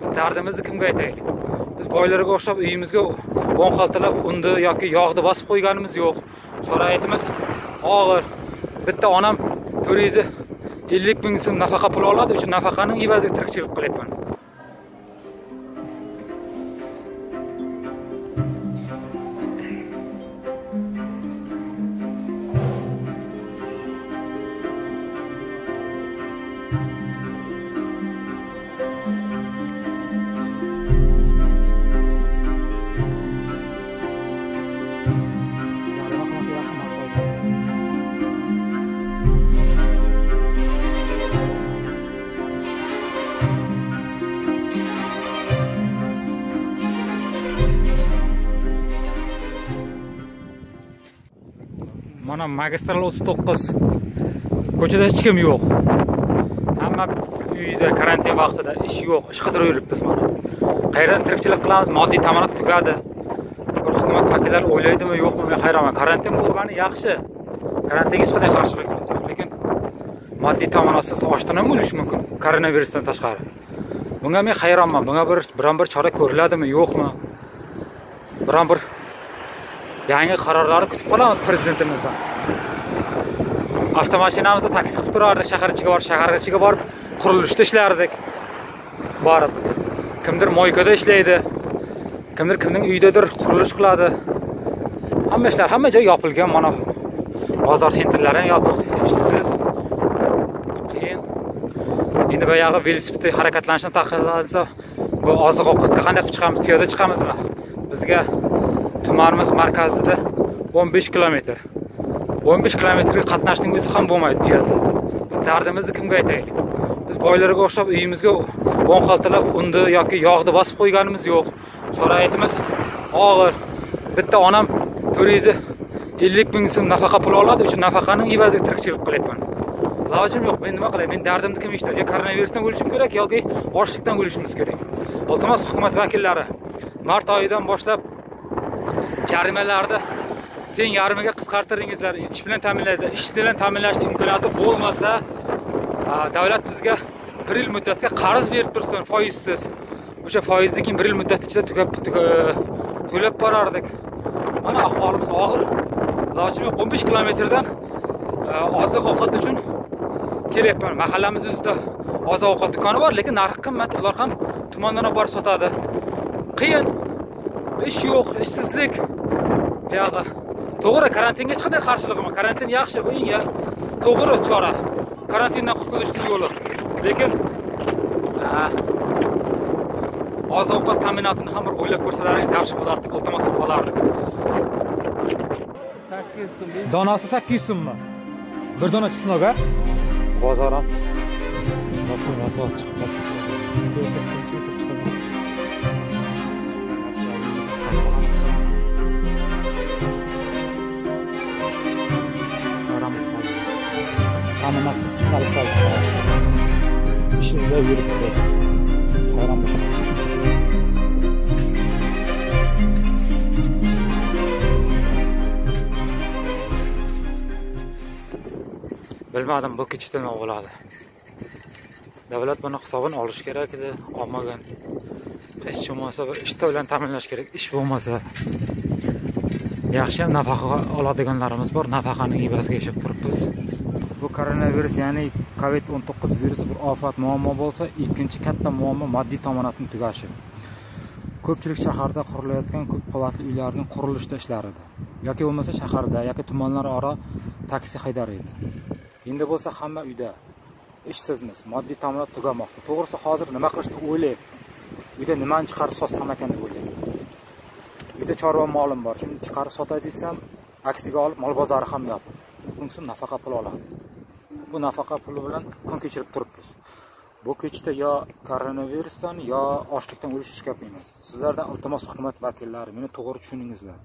biz dardimizni kimga aytaylik? Biz boylarga o'xshab uyimizga o'n xaltalab unni yoki yog'ni bosib qo'yganimiz yo'q. Sharoitimiz og'ir. Bitta onam to'rt yuz ellik ming so'm nafaqa pul oladi o'sha nafaqani evaziga tirikchilik qilyapman mana magistral 39 ko'chada hech kim yo'q. Hamma uyda karantin vaqtida ish yo'q ish qidirib yuribmiz mana. Qayerdan tirikchilik qilamiz? Moddiy ta'minot tugadi. Bir hukumat vakillari o'ylaydimi yo'qmi men hayronman. Karantin bo'lgani yaxshi. Karantinga hech qanday qarshilik yo'q lekin moddiy ta'minotsiz oshxona ham bo'lishi mumkin koronavirusdan tashqari. Bunga men hayronman. Bunga bir biron bir chora ko'riladimi yo'qmi? Biron bir yangi qarorlarni kutib qolamiz prezidentimizdan. Avtomashinamizda taksi qilib turardik shahar ichiga borib shahar ichiga borib qurilishda ishlardik. Borib. Kimdir moykada ishlaydi kimdir kimning uyidadir qurilish qiladi. Hamma ishlar hamma joy yopilgan mana bozor sentrlari ham yopiq ishsiz. Qiyin. Endi boyag'i velosipedda harakatlanishni taqiqlansa bu oziq ovqatga qanday qilib chiqamiz? Piyoda chiqamizmi? Bizga tumanimiz markazida 15 kilometr. 15 kilometrga qatnashning o'zi ham bo'lmaydi piyoda biz dardimizni kimga aytaylik? Biz boylarga o'xshab uyimizga o'n xaltalab unni yoki yog'ni bosib qo'yganimiz yo'q. Sharoitimiz og'ir. Bitta onam to'rt yuz ellik ming so'm nafaqa pul oladi o'sha nafaqani evaziga tirikchilik qilyapman ilojim yo'q men nima qilay? Men dardimni kim eshitadi? Yo koronavirusdan o'lishim kerak yoki ochlikdan o'lishimiz kerak. Iltimos hukumat vakillari mart oyidan boshlab jarimalarni teng yarmiga qisqartiringizlar. Ish bilan ta'minlaydi ish bilan ta'minlashni imkoniyati bo'lmasa davlat bizga bir yil muddatga qarz berib tursin foizsiz. O'sha foizni keyin bir yil muddat ichida tugab to'lab borardik. Mana ahvolimiz og'ir. Ilojim yo'q o'n besh kilometrdan oziq ovqat uchun kelyapman. Mahallamiz o'zida oziq ovqat do'koni bor lekin narxi qimmat. Ular ham tumandan olib borib sotadi. Qiyin. Ish yo'q ishsizlik. Buyog'i to'g'ri karantinga hech qanday qarshiligim. Karantin yaxshi bu eng to'g'ri chora. Karantindan qutulishning yo'li. Lekin oziq ovqat ta'minotini ham bir o'ylab ko'rsalaringiz yaxshi bo'lardi deb iltimos qilib qolardik sakkiz so'm. Donasi sakkiz yuz so'mmi? Bir dona chesnoga bozor ham chiqib tanimasiz qiynalib qoldi ish izlab yuribdi hayron bilmadim bu kechda nima bo'ladi davlat buni hisobini olishi kerak edi olmagan hech bo'lmasa bir ishda bilan ta'minlash kerak ish bo'lmasa. Yaxshiyam nafaqa oladiganlarimiz bor nafaqaning evaziga yashab turibmiz. Bu koronavirus ya'ni covid 19 virusi bir ofat muammo bo'lsa ikkinchi katta muammo moddiy tomonatni tugashi ko'pchilik shaharda qurilayotgan ko'p qavatli uylarning qurilishda ishlarida yoki bo'lmasa shaharda yoki tumanlar aro taksi haydar edi endi bo'lsa hamma uyda ishsizmiz moddiy ta'minot tugamoqda. To'g'risi hozir nima qilishni o'ylayapman. Uyda nimani chiqarib sotsam ekan deb o'ylayapman. Uyda chorva molim bor. Shuni chiqarib sotay desam aksiga olib mol bozori ham yopiq. Ming nafaqa pul oladi. Bu nafaqa puli bilan kun kechirib turibmiz. Bu kechda yo koronavirusdan yo ochlikdan o'lish gap emas sizlardan iltimos hukumat vakillari meni to'g'ri tushuningizlar.